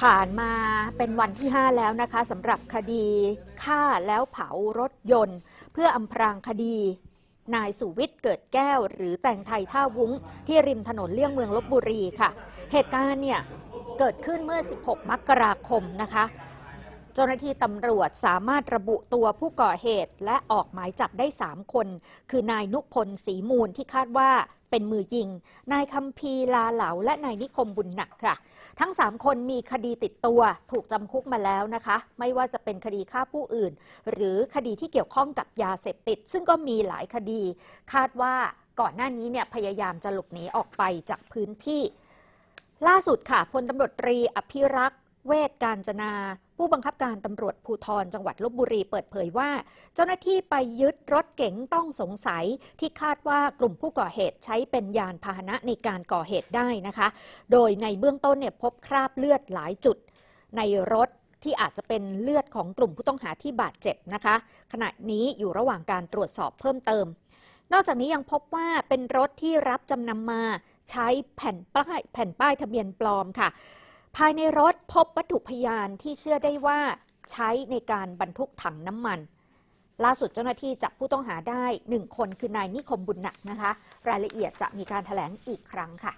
ผ่านมาเป็นวันที่ 5 แล้วนะคะสำหรับคดีฆ่าแล้วเผารถยนต์ เพื่ออำพรางคดี นายสุวิทย์เกิดแก้ว หรือแต่งไทยท่าวุ้ง ที่ริมถนนเลี่ยงเมืองลบบุรีค่ะ เหตุการณ์เนี่ยเกิดขึ้นเมื่อ 16 มกราคมนะคะ เจ้าหน้าที่ตำรวจสามารถระบุตัวผู้ก่อเหตุ และออกหมายจับได้ 3 คน คือนายนุพลศรีมูลที่คาดว่าเป็นมือยิง นายคัมพีลาเหลา และนายนิคมบุญหนักค่ะ ทั้ง 3 คนมีคดีติดตัวถูกจำคุกมาแล้วนะคะ ไม่ว่าจะเป็นคดีฆ่าผู้อื่น หรือคดีที่เกี่ยวข้องกับยาเสพติด ซึ่งก็มีหลายคดี คาดว่าก่อนหน้านี้เนี่ยพยายามจะหลบหนีออกไปจากพื้นที่ ล่าสุดค่ะพลตำรวจตรีอภิรักษ์เวชการจนา ผู้บังคับการตำรวจภูธรจังหวัดลบบุรีเปิดเผยว่า เจ้าหน้าที่ไปยึดรถเก๋งต้องสงสัย ที่คาดว่ากลุ่มผู้ก่อเหตุใช้เป็นยานพาหนะในการก่อเหตุได้นะคะ โดยในเบื้องต้นเนี่ยพบคราบเลือดหลายจุด ในรถที่อาจจะเป็นเลือดของกลุ่มผู้ต้องหาที่บาดเจ็บนะคะ ขณะนี้อยู่ระหว่างการตรวจสอบเพิ่มเติม นอกจากนี้ยังพบว่าเป็นรถที่รับจำนำมาใช้แผ่นป้ายแผ่นป้ายทะเบียนปลอมค่ะ ภายในรถพบวัตถุพยานที่เชื่อได้ว่าใช้ในการบรรทุกถังน้ำมัน ล่าสุดเจ้าหน้าที่จับผู้ต้องหาได้หนึ่งคนคือนายนิคมบุญหนักนะคะ รายละเอียดจะมีการแถลงอีกครั้งค่ะ